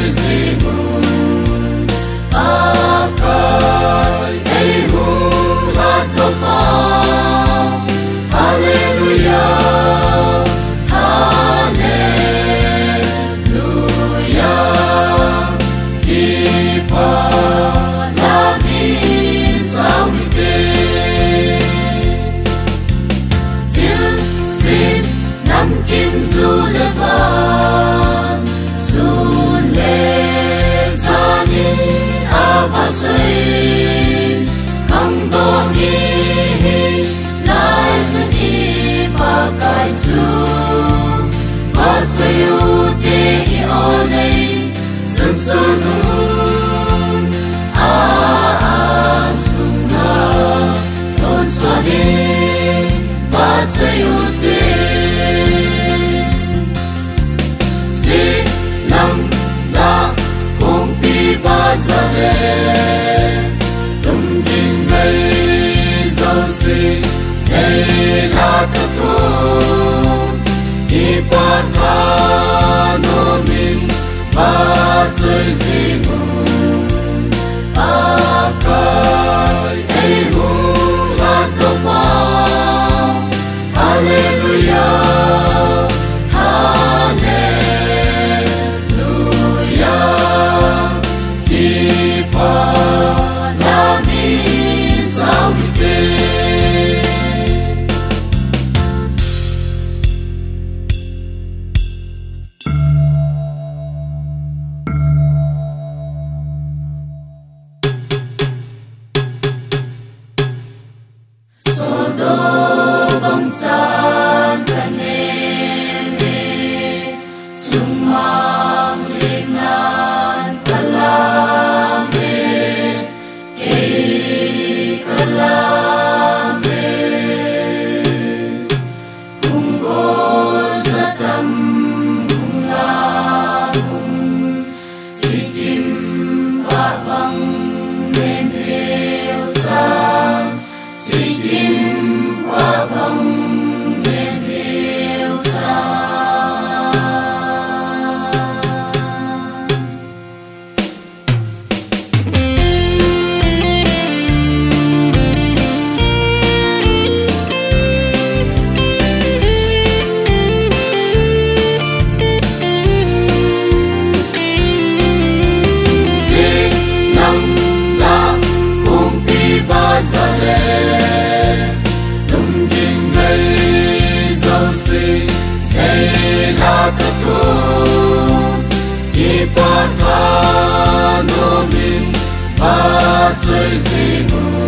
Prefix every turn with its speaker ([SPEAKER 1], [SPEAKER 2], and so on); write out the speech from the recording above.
[SPEAKER 1] Jersey. Оцею ти і оней, син Unser Jesus e.